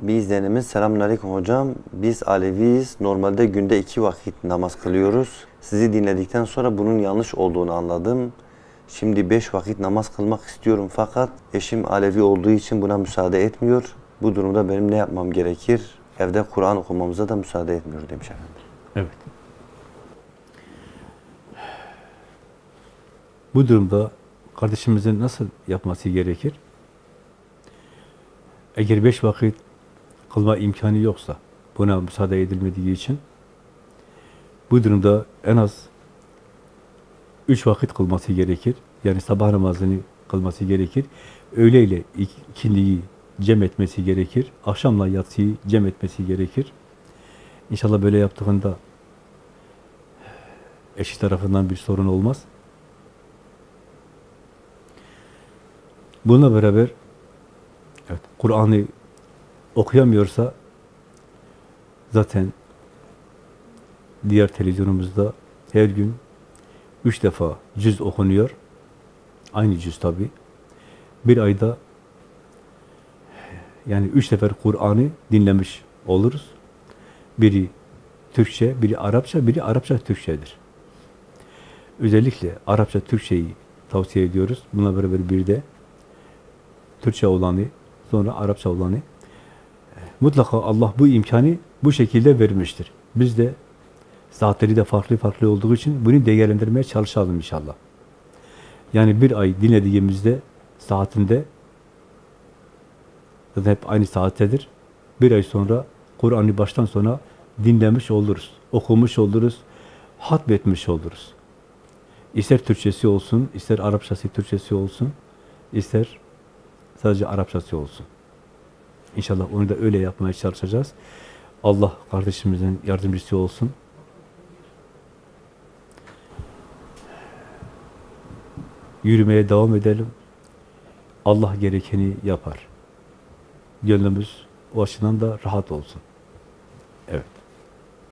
Bir izleyenimiz selamünaleyküm hocam. Biz Aleviyiz. Normalde günde iki vakit namaz kılıyoruz. Sizi dinledikten sonra bunun yanlış olduğunu anladım. Şimdi beş vakit namaz kılmak istiyorum fakat eşim Alevi olduğu için buna müsaade etmiyor. Bu durumda benim ne yapmam gerekir? Evde Kur'an okumamıza da müsaade etmiyor demiş efendim. Evet. Bu durumda kardeşimizin nasıl yapması gerekir? Eğer beş vakit kılma imkanı yoksa, buna müsaade edilmediği için, bu durumda en az üç vakit kılması gerekir. Yani sabah namazını kılması gerekir. Öğleyle ikindiyi cem etmesi gerekir. Akşamla yatsıyı cem etmesi gerekir. İnşallah böyle yaptığında eşi tarafından bir sorun olmaz. Bununla beraber evet, Kur'an'ı okuyamıyorsa zaten diğer televizyonumuzda her gün üç defa cüz okunuyor. Aynı cüz tabi. Bir ayda yani üç sefer Kur'an'ı dinlemiş oluruz. Biri Türkçe, biri Arapça, biri Arapça Türkçedir. Özellikle Arapça Türkçeyi tavsiye ediyoruz. Buna beraber bir de Türkçe olanı, sonra Arapça olanı. Mutlaka Allah bu imkanı bu şekilde vermiştir. Biz de saatleri de farklı farklı olduğu için bunu değerlendirmeye çalışalım inşallah. Yani bir ay dinlediğimizde saatinde zaten hep aynı saattedir. Bir ay sonra Kur'an'ı baştan sona dinlemiş oluruz, okumuş oluruz, hatmetmiş oluruz. İster Türkçesi olsun, ister Arapçası, Türkçesi olsun, ister sadece Arapçası olsun. İnşallah onu da öyle yapmaya çalışacağız. Allah kardeşimizin yardımcısı olsun. Yürümeye devam edelim. Allah gerekeni yapar. Gönlümüz o açıdan da rahat olsun.